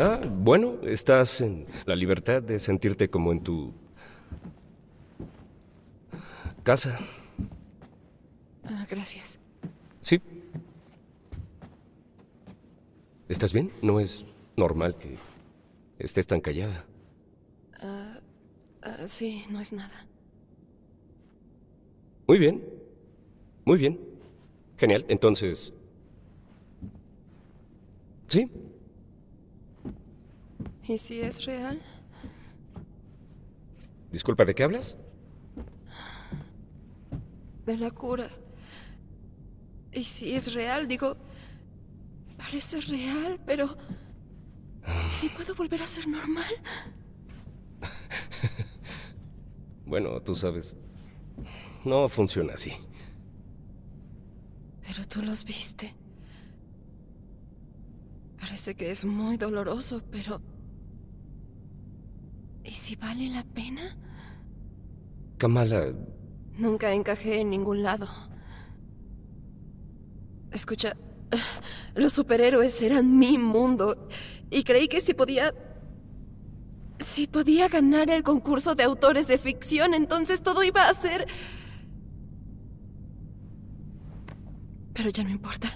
Ah, bueno, estás en la libertad de sentirte como en tu casa. Ah, gracias. Sí. ¿Estás bien? No es normal que estés tan callada. Ah, ah, sí, no es nada. Muy bien. Muy bien. Genial. Entonces... Sí. ¿Y si es real? Disculpa, ¿de qué hablas? De la cura. ¿Y si es real? Digo, parece real, pero... ¿Y si puedo volver a ser normal? Bueno, tú sabes, no funciona así. Pero tú los viste. Parece que es muy doloroso, pero... ¿Y si vale la pena? Kamala, Nunca encajé en ningún lado. Escucha, los superhéroes eran mi mundo y creí que si podía... Si podía ganar el concurso de autores de ficción, entonces todo iba a ser... Pero ya no importa.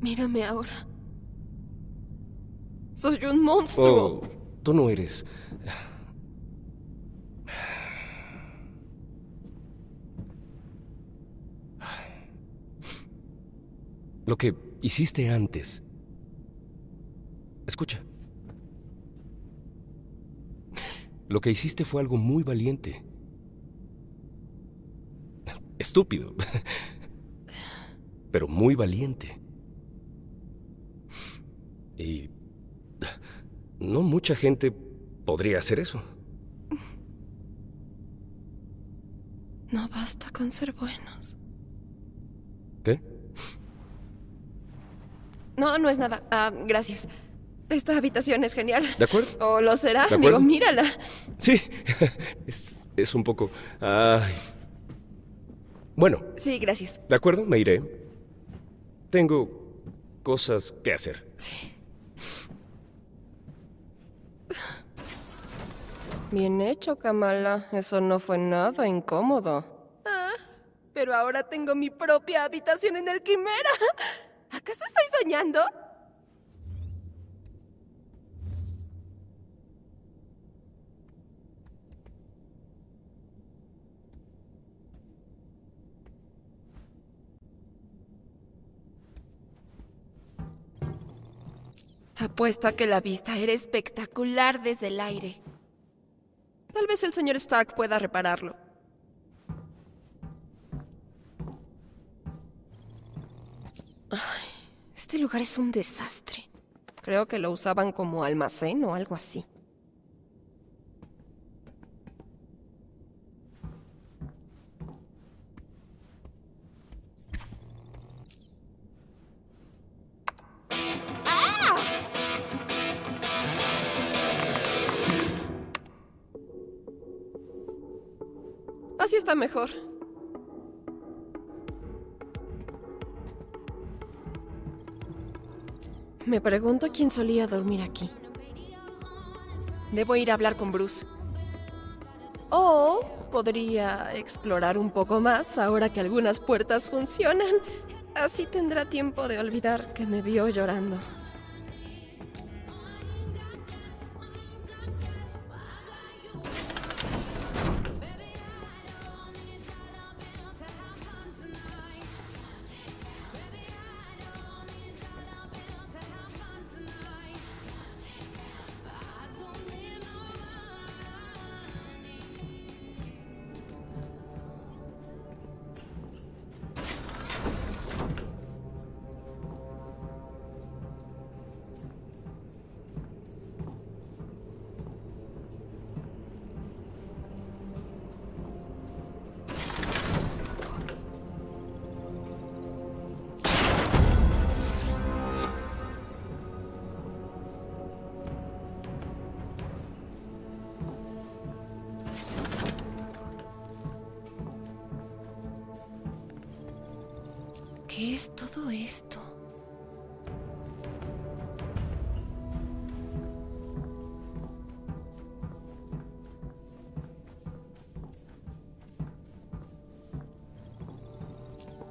Mírame ahora. Soy un monstruo. oh, tú no eres... Lo que hiciste antes. Escucha. Lo que hiciste fue algo muy valiente. Estúpido. Pero muy valiente. Y... No mucha gente podría hacer eso. No basta con ser buenos. ¿Qué? No, no es nada. Ah, gracias. Esta habitación es genial. ¿De acuerdo? ¿O lo será? ¿De acuerdo? Digo, mírala. Sí. Es, es un poco... Ay. Bueno, Sí, gracias. de acuerdo, me iré. Tengo cosas que hacer. Sí. Bien hecho, Kamala. Eso no fue nada incómodo. Ah, pero ahora tengo mi propia habitación en el Quimera. ¿Acaso estoy soñando? Apuesto a que la vista era espectacular desde el aire. Tal vez el señor Stark pueda repararlo. Ay, este lugar es un desastre. Creo que lo usaban como almacén o algo así. Mejor. Me pregunto quién solía dormir aquí. Debo ir a hablar con Bruce. O podría explorar un poco más ahora que algunas puertas funcionan. Así tendrá tiempo de olvidar que me vio llorando. ¿Qué es todo esto?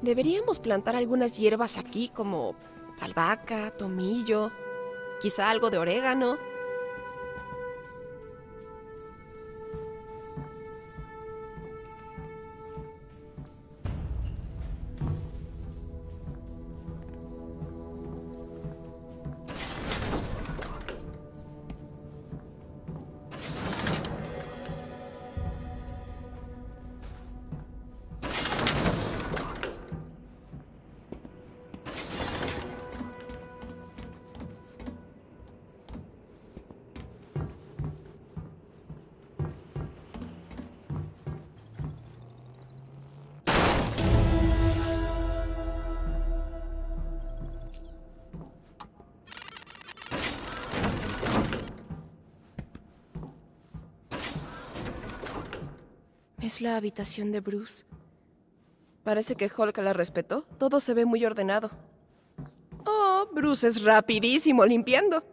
Deberíamos plantar algunas hierbas aquí como albahaca, tomillo, quizá algo de orégano. Es la habitación de Bruce. Parece que Hulk la respetó. Todo se ve muy ordenado. Oh, Bruce es rapidísimo limpiando.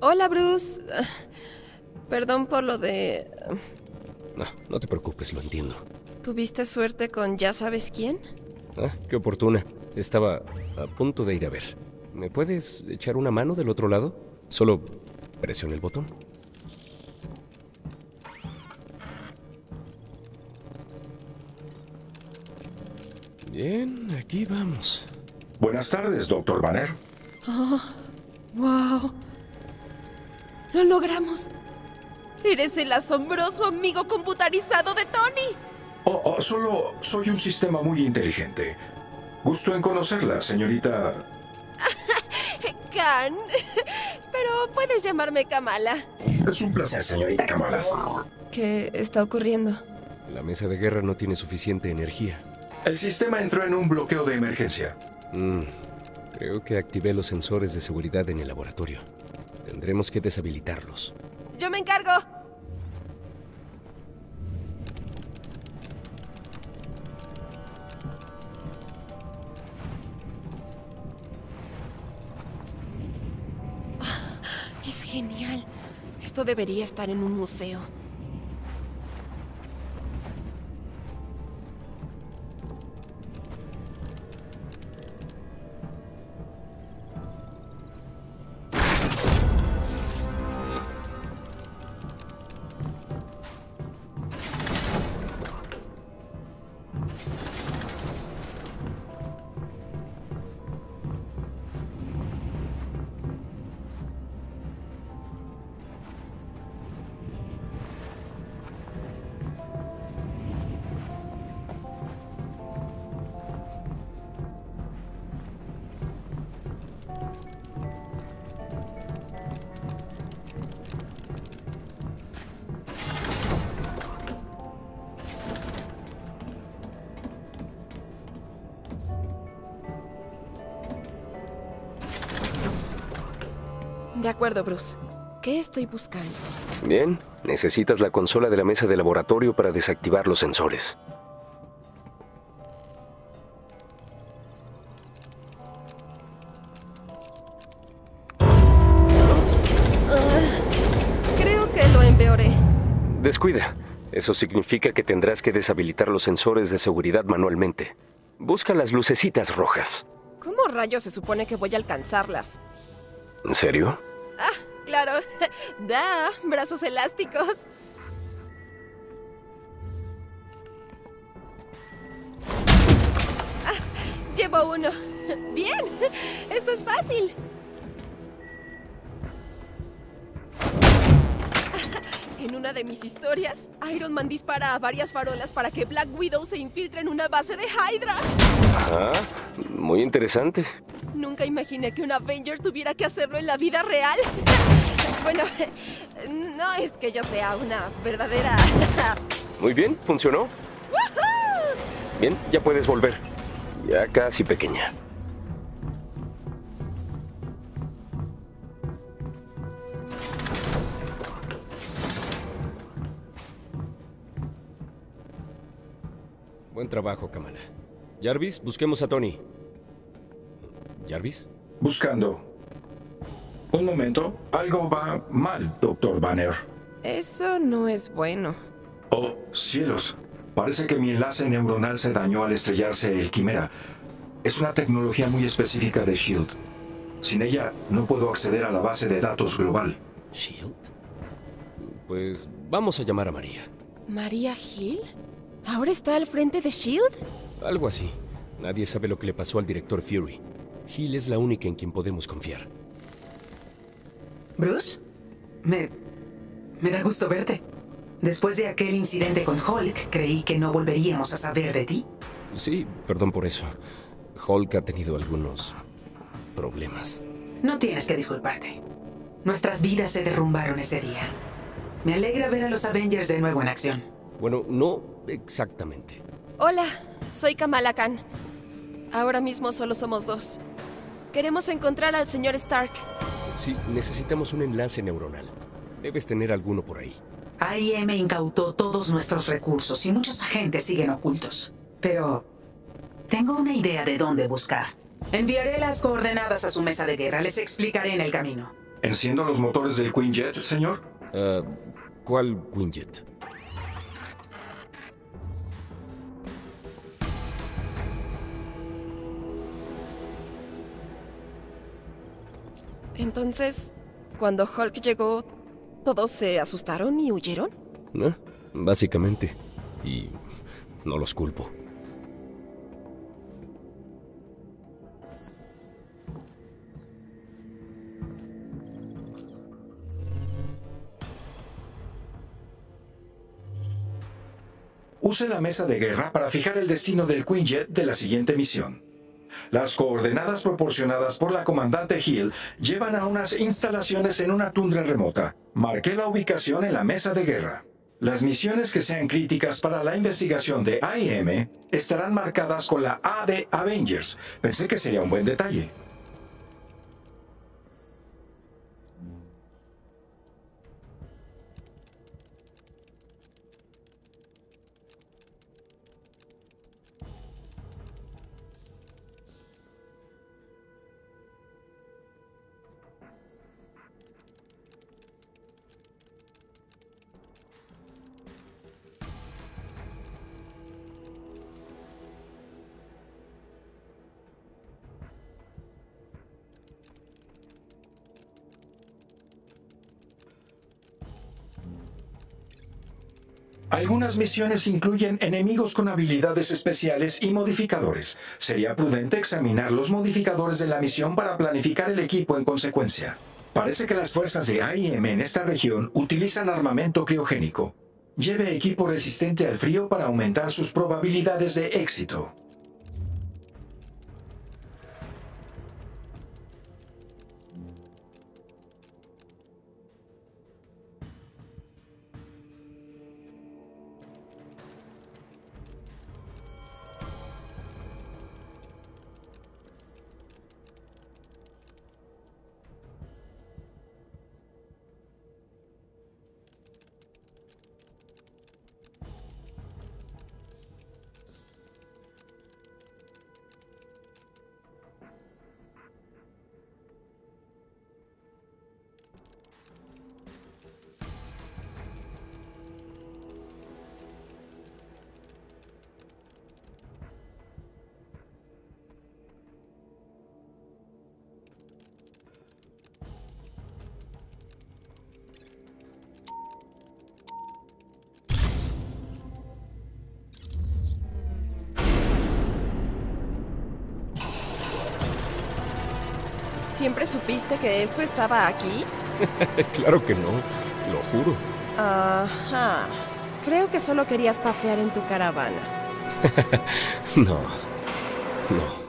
Hola, Bruce. Perdón por lo de... No, no te preocupes, lo entiendo. ¿Tuviste suerte con ya sabes quién? Ah, qué oportuna. Estaba a punto de ir a ver. ¿Me puedes echar una mano del otro lado? Solo presiona el botón. Bien, aquí vamos. Buenas tardes, doctor Banner. ¡Wow! ¡Lo logramos! Eres el asombroso amigo computarizado de Tony. Oh, oh, solo soy un sistema muy inteligente. Gusto en conocerla, señorita. Khan. Pero puedes llamarme Kamala. Es un placer, señorita Kamala. ¿Qué está ocurriendo? La mesa de guerra no tiene suficiente energía. El sistema entró en un bloqueo de emergencia. Mm, creo que activé los sensores de seguridad en el laboratorio. Tendremos que deshabilitarlos. Yo me encargo. Ah, Es genial. Esto debería estar en un museo. De acuerdo, Bruce. ¿Qué estoy buscando? Bien, necesitas la consola de la mesa de laboratorio para desactivar los sensores. Ups. Ah, creo que lo empeoré. Descuida. Eso significa que tendrás que deshabilitar los sensores de seguridad manualmente. Busca las lucecitas rojas. ¿Cómo rayos se supone que voy a alcanzarlas? ¿En serio? Ah, claro. Da, brazos elásticos. Ah, llevo uno. Bien, esto es fácil. En una de mis historias, Iron Man dispara a varias farolas para que Black Widow se infiltre en una base de Hydra. Ah, muy interesante. Nunca imaginé que un Avenger tuviera que hacerlo en la vida real. Bueno, no es que yo sea una verdadera... Muy bien, funcionó. Bien, ya puedes volver. Ya casi pequeña. Buen trabajo, Kamala. Jarvis, busquemos a Tony. ¿Jarvis? Buscando. Un momento. Algo va mal, doctor Banner. Eso no es bueno. Oh, cielos. Parece que mi enlace neuronal se dañó al estrellarse el Quimera. Es una tecnología muy específica de SHIELD. Sin ella, no puedo acceder a la base de datos global. ¿Shield? Pues vamos a llamar a María. ¿María Hill? ¿Ahora está al frente de Shield? Algo así. Nadie sabe lo que le pasó al director Fury. Hill es la única en quien podemos confiar. Bruce, me... me da gusto verte. Después de aquel incidente con Hulk, creí que no volveríamos a saber de ti. Sí, perdón por eso. Hulk ha tenido algunos problemas. No tienes que disculparte. Nuestras vidas se derrumbaron ese día. Me alegra ver a los Avengers de nuevo en acción. Bueno, no exactamente. Hola, soy Kamala Khan. Ahora mismo solo somos dos. Queremos encontrar al señor Stark. Sí, necesitamos un enlace neuronal. Debes tener alguno por ahí. AIM incautó todos nuestros recursos y muchos agentes siguen ocultos. Pero tengo una idea de dónde buscar. Enviaré las coordenadas a su mesa de guerra. Les explicaré en el camino. ¿Enciendo los motores del Quinjet, señor? Ah, ¿Cuál Quinjet? Entonces, cuando Hulk llegó, ¿todos se asustaron y huyeron? ¿No? Básicamente. Y no los culpo. Use la mesa de guerra para fijar el destino del Quinjet de la siguiente misión. Las coordenadas proporcionadas por la comandante Hill llevan a unas instalaciones en una tundra remota. Marqué la ubicación en la mesa de guerra. Las misiones que sean críticas para la investigación de AIM estarán marcadas con la A de Avengers. Pensé que sería un buen detalle. Algunas misiones incluyen enemigos con habilidades especiales y modificadores. Sería prudente examinar los modificadores de la misión para planificar el equipo en consecuencia. Parece que las fuerzas de AIM en esta región utilizan armamento criogénico. Lleve equipo resistente al frío para aumentar sus probabilidades de éxito. ¿Siempre supiste que esto estaba aquí? claro que no, lo juro. Ajá. Creo que solo querías pasear en tu caravana. no, no.